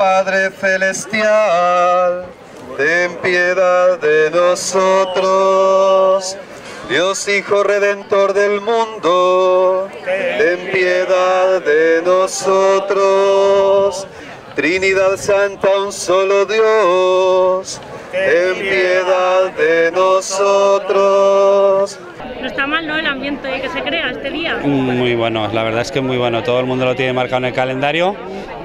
Padre Celestial, ten piedad de nosotros. Dios Hijo Redentor del mundo, ten piedad de nosotros. Trinidad Santa, un solo Dios, ten piedad de nosotros. Está mal, ¿no? El ambiente que se crea este día. Muy bueno, la verdad es que muy bueno. Todo el mundo lo tiene marcado en el calendario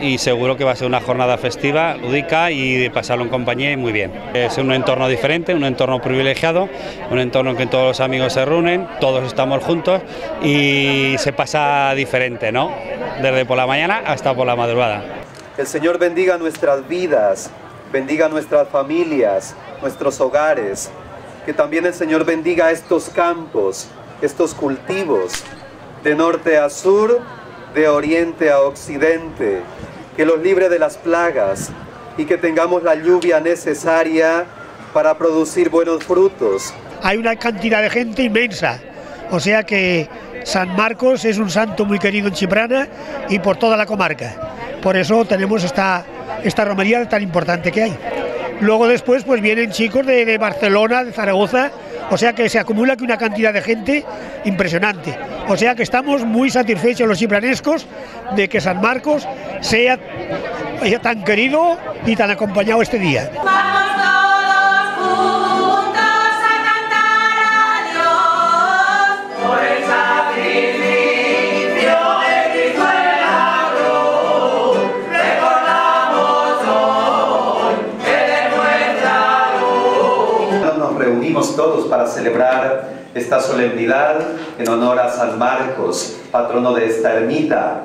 y seguro que va a ser una jornada festiva, lúdica y de pasarlo en compañía y muy bien. Es un entorno diferente, un entorno privilegiado, un entorno en que todos los amigos se reúnen, todos estamos juntos y se pasa diferente, ¿no? Desde por la mañana hasta por la madrugada. El Señor bendiga nuestras vidas, bendiga nuestras familias, nuestros hogares. Que también el Señor bendiga estos campos, estos cultivos, de norte a sur, de oriente a occidente. Que los libre de las plagas y que tengamos la lluvia necesaria para producir buenos frutos. Hay una cantidad de gente inmensa, o sea que San Marcos es un santo muy querido en Chiprana y por toda la comarca. Por eso tenemos esta, esta romería tan importante que hay. Luego después pues vienen chicos de, Barcelona, de Zaragoza, o sea que se acumula aquí una cantidad de gente impresionante. O sea que estamos muy satisfechos los chipranescos de que San Marcos sea tan querido y tan acompañado este día. Celebrar esta solemnidad en honor a San Marcos, patrono de esta ermita.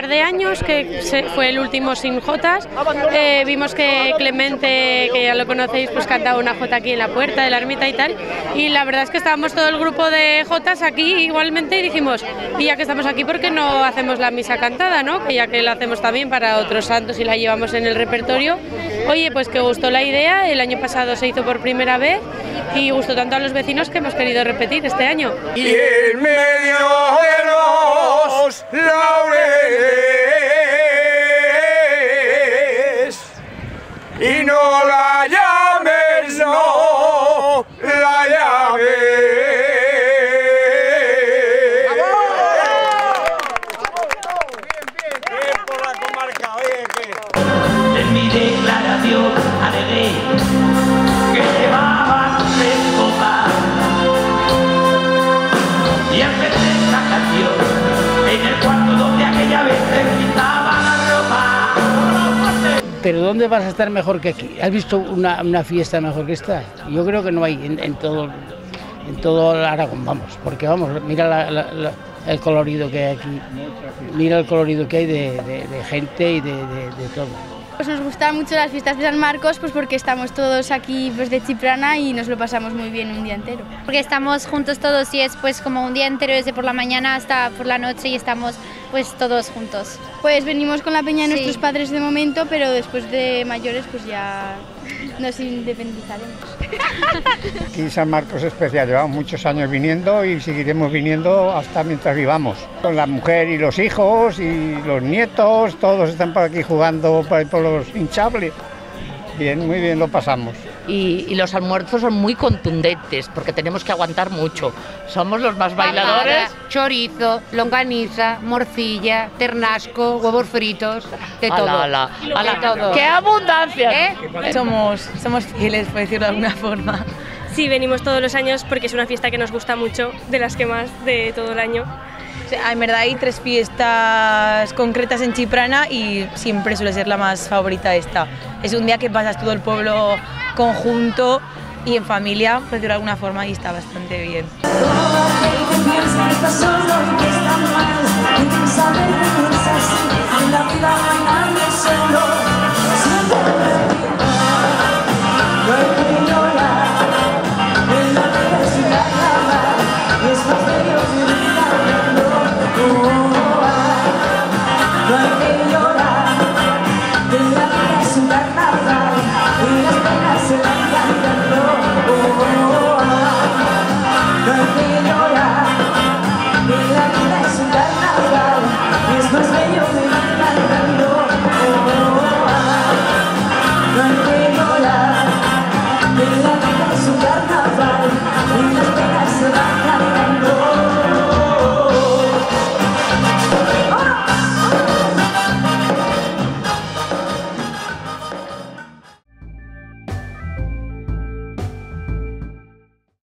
Par de años, que fue el último sin Jotas, eh, vimos que Clemente, que ya lo conocéis, pues cantaba una Jota aquí en la puerta de la ermita y tal, y la verdad es que estábamos todo el grupo de Jotas aquí igualmente y dijimos, y ya que estamos aquí, ¿por qué no hacemos la misa cantada, no? Que ya que la hacemos también para otros santos y la llevamos en el repertorio. Oye, pues que gustó la idea, el año pasado se hizo por primera vez y gustó tanto a los vecinos que hemos querido repetir este año. Y en medio Pero ¿dónde vas a estar mejor que aquí? ¿Has visto una, fiesta mejor que esta? Yo creo que no hay en, todo en todo Aragón, vamos, porque vamos, mira la, la, el colorido que hay aquí, mira el colorido que hay de, gente y de todo. Pues nos gustan mucho las fiestas de San Marcos, pues porque estamos todos aquí pues de Chiprana y nos lo pasamos muy bien un día entero. Porque estamos juntos todos y es pues como un día entero desde por la mañana hasta por la noche y estamos pues todos juntos. Pues venimos con la peña de sí. nuestros padres de momento, pero después de mayores pues ya nos independizaremos. Aquí San Marcos es especial, llevamos muchos años viniendo y seguiremos viniendo hasta mientras vivamos. Con la mujer y los hijos y los nietos, todos están por aquí jugando por los hinchables. Bien, muy bien lo pasamos. Y, y, los almuerzos son muy contundentes porque tenemos que aguantar mucho. Somos los más bailadores. Chorizo, longaniza, morcilla, ternasco, huevos fritos, de todo. Ala, ala, ala. De todo. ¡Qué abundancia! ¿Eh? Somos, somos fieles, por decirlo de alguna forma. Sí, venimos todos los años porque es una fiesta que nos gusta mucho, de las que más de todo el año. En verdad hay tres fiestas concretas en Chiprana y siempre suele ser la más favorita esta. Es un día que pasas todo el pueblo conjunto y en familia, por decirlo de alguna forma, y está bastante bien.